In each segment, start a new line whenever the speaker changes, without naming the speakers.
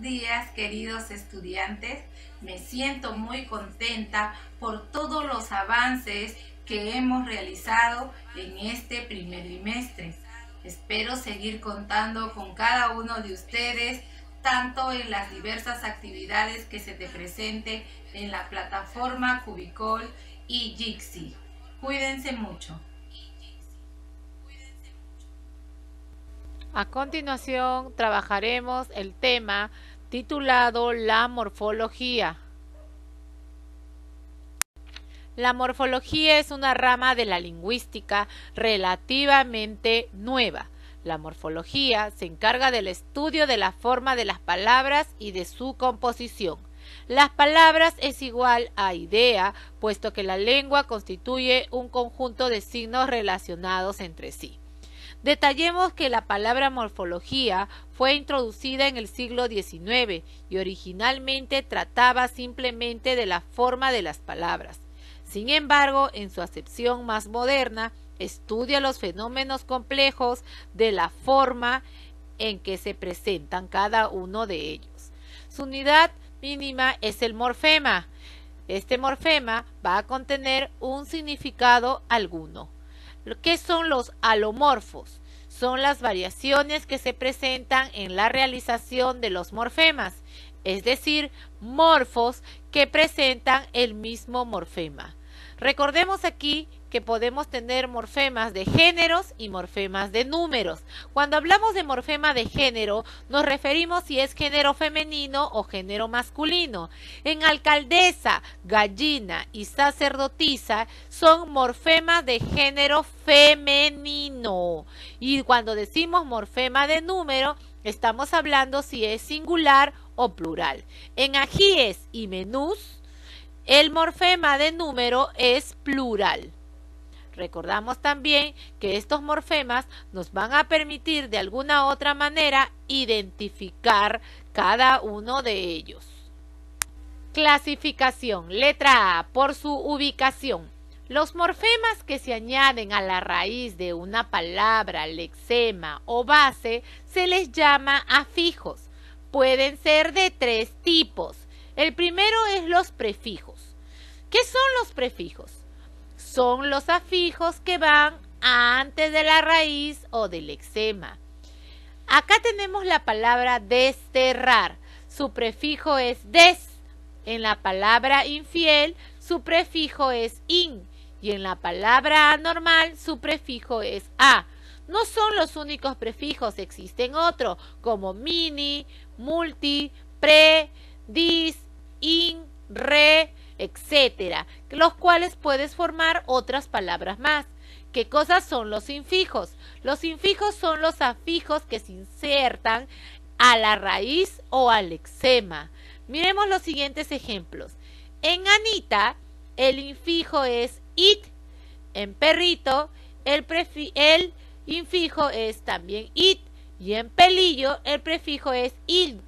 Días queridos estudiantes, me siento muy contenta por todos los avances que hemos realizado en este primer trimestre. Espero seguir contando con cada uno de ustedes, tanto en las diversas actividades que se te presente en la plataforma Cubicol y Jixi. Cuídense mucho.
A continuación trabajaremos el tema titulado La morfología. La morfología es una rama de la lingüística relativamente nueva. La morfología se encarga del estudio de la forma de las palabras y de su composición. Las palabras es igual a idea, puesto que la lengua constituye un conjunto de signos relacionados entre sí. Detallemos que la palabra morfología fue introducida en el siglo XIX y originalmente trataba simplemente de la forma de las palabras. Sin embargo, en su acepción más moderna, estudia los fenómenos complejos de la forma en que se presentan cada uno de ellos. Su unidad mínima es el morfema. Este morfema va a contener un significado alguno. ¿Qué son los alomorfos? Son las variaciones que se presentan en la realización de los morfemas, es decir, morfos que presentan el mismo morfema. Recordemos aquí que podemos tener morfemas de géneros y morfemas de números. Cuando hablamos de morfema de género, nos referimos si es género femenino o género masculino. En alcaldesa, gallina y sacerdotisa son morfemas de género femenino. Y cuando decimos morfema de número, estamos hablando si es singular o plural. En ajíes y menús, el morfema de número es plural. Recordamos también que estos morfemas nos van a permitir de alguna otra manera identificar cada uno de ellos. Clasificación. Letra A. Por su ubicación. Los morfemas que se añaden a la raíz de una palabra, lexema o base se les llama afijos. Pueden ser de tres tipos. El primero es los prefijos. ¿Qué son los prefijos? Son los afijos que van antes de la raíz o del eczema. Acá tenemos la palabra desterrar. Su prefijo es des. En la palabra infiel, su prefijo es in. Y en la palabra anormal, su prefijo es a. No son los únicos prefijos, existen otros, como mini, multi, pre, dis, in, re, etcétera, los cuales puedes formar otras palabras más. ¿Qué cosas son los infijos? Los infijos son los afijos que se insertan a la raíz o al eczema. Miremos los siguientes ejemplos. En Anita, el infijo es it. En perrito, el, el infijo es también it. Y en pelillo, el prefijo es il.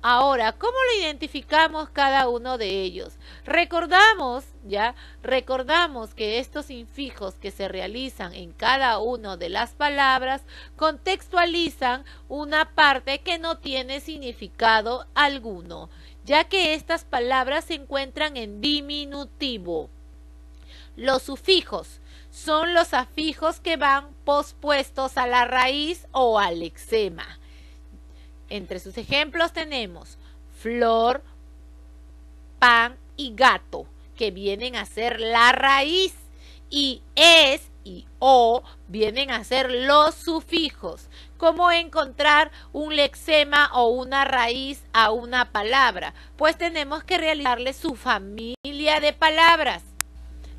Ahora, ¿cómo lo identificamos cada uno de ellos? Recordamos, ya, recordamos que estos infijos que se realizan en cada una de las palabras contextualizan una parte que no tiene significado alguno, ya que estas palabras se encuentran en diminutivo. Los sufijos son los afijos que van pospuestos a la raíz o al eczema. Entre sus ejemplos tenemos flor, pan y gato, que vienen a ser la raíz. Y es y o vienen a ser los sufijos. ¿Cómo encontrar un lexema o una raíz a una palabra? Pues tenemos que realizarle su familia de palabras.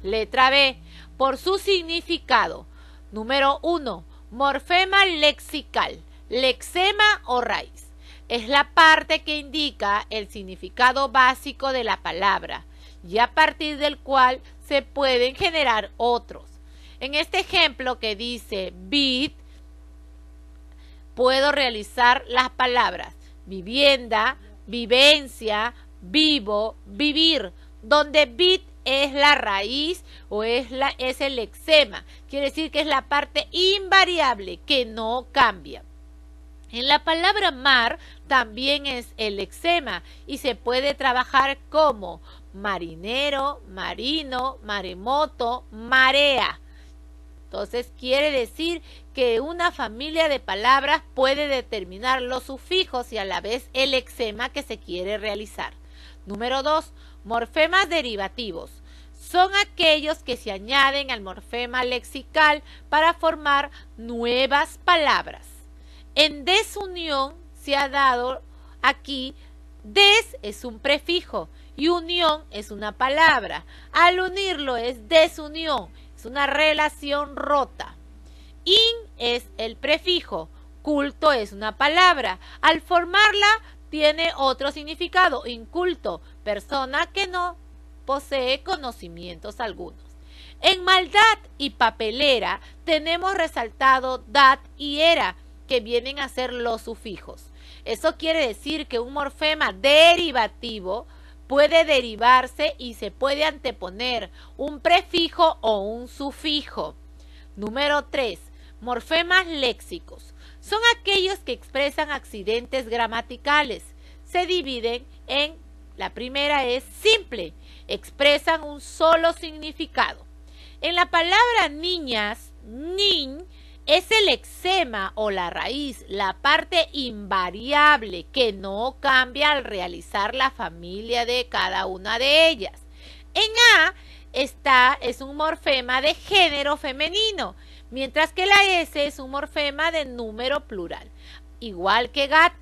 Letra B. Por su significado. Número 1. Morfema lexical. Lexema o raíz. Es la parte que indica el significado básico de la palabra y a partir del cual se pueden generar otros. En este ejemplo que dice vid, puedo realizar las palabras vivienda, vivencia, vivo, vivir, donde vid es la raíz o es, la, es el eczema. Quiere decir que es la parte invariable que no cambia. En la palabra mar también es el eczema y se puede trabajar como marinero, marino, maremoto, marea. Entonces quiere decir que una familia de palabras puede determinar los sufijos y a la vez el eczema que se quiere realizar. Número 2. Morfemas derivativos. Son aquellos que se añaden al morfema lexical para formar nuevas palabras. En desunión se ha dado aquí des es un prefijo y unión es una palabra. Al unirlo es desunión es una relación rota. In es el prefijo. Culto es una palabra. Al formarla tiene otro significado. Inculto, persona que no posee conocimientos algunos. En maldad y papelera tenemos resaltado dat y era, que vienen a ser los sufijos. Eso quiere decir que un morfema derivativo puede derivarse y se puede anteponer un prefijo o un sufijo. Número 3. Morfemas léxicos. Son aquellos que expresan accidentes gramaticales. Se dividen en, la primera es simple, expresan un solo significado. En la palabra niñas, niñ, es el eczema o la raíz, la parte invariable que no cambia al realizar la familia de cada una de ellas. En A está, es un morfema de género femenino, mientras que la S es un morfema de número plural, igual que gat.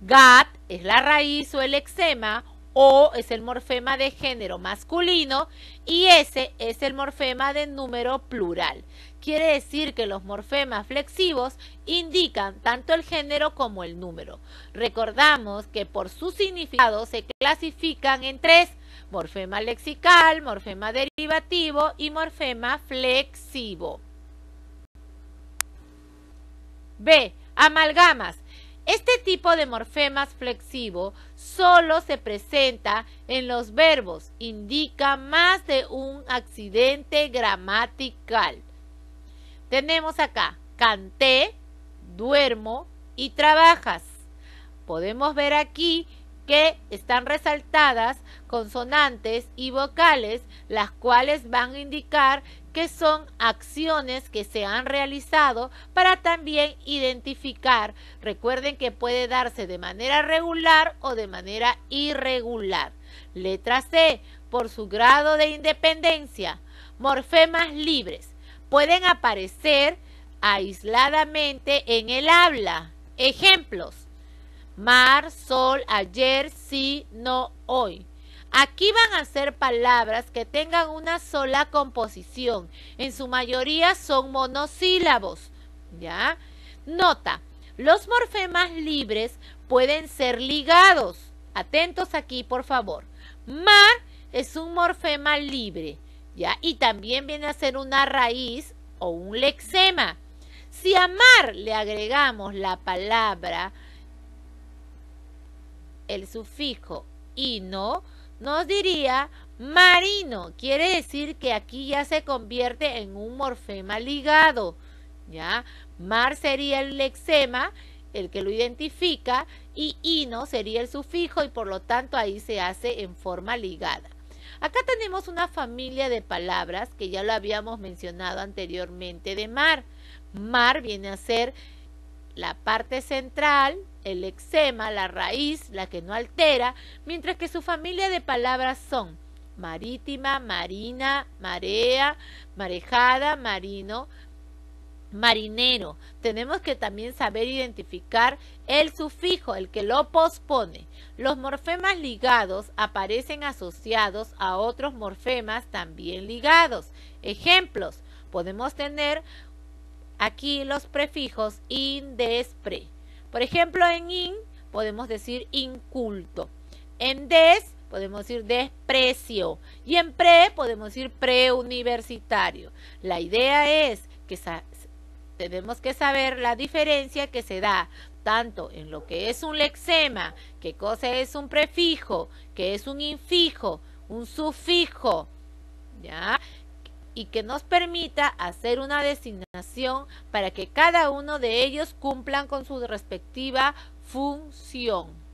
Gat es la raíz o el eczema o es el morfema de género masculino y S es el morfema de número plural. Quiere decir que los morfemas flexivos indican tanto el género como el número. Recordamos que por su significado se clasifican en tres, morfema lexical, morfema derivativo y morfema flexivo. B. Amalgamas. Este tipo de morfemas flexivo solo se presenta en los verbos, indica más de un accidente gramatical. Tenemos acá, canté, duermo y trabajas. Podemos ver aquí que están resaltadas consonantes y vocales, las cuales van a indicar que son acciones que se han realizado para también identificar. Recuerden que puede darse de manera regular o de manera irregular. Letra C, por su grado de independencia. Morfemas libres. Pueden aparecer aisladamente en el habla. Ejemplos. Mar, sol, ayer, sí, no, hoy. Aquí van a ser palabras que tengan una sola composición. En su mayoría son monosílabos. ¿Ya? Nota, los morfemas libres pueden ser ligados. Atentos aquí, por favor. Mar es un morfema libre, Y también viene a ser una raíz o un lexema. Si a mar le agregamos la palabra, el sufijo ino, nos diría marino. Quiere decir que aquí ya se convierte en un morfema ligado. ¿Ya? Mar sería el lexema, el que lo identifica, y ino sería el sufijo y por lo tanto ahí se hace en forma ligada. Acá tenemos una familia de palabras que ya lo habíamos mencionado anteriormente de mar. Mar viene a ser la parte central, el eczema, la raíz, la que no altera, mientras que su familia de palabras son marítima, marina, marea, marejada, marino, marinero. Tenemos que también saber identificar el sufijo, el que lo pospone. Los morfemas ligados aparecen asociados a otros morfemas también ligados. Ejemplos, podemos tener aquí los prefijos in, des, pre. Por ejemplo, en in podemos decir inculto. En des podemos decir desprecio. Y en pre podemos decir preuniversitario. La idea es que tenemos que saber la diferencia que se da tanto en lo que es un lexema, qué cosa es un prefijo, qué es un infijo, un sufijo, ¿ya? y que nos permita hacer una designación para que cada uno de ellos cumplan con su respectiva función.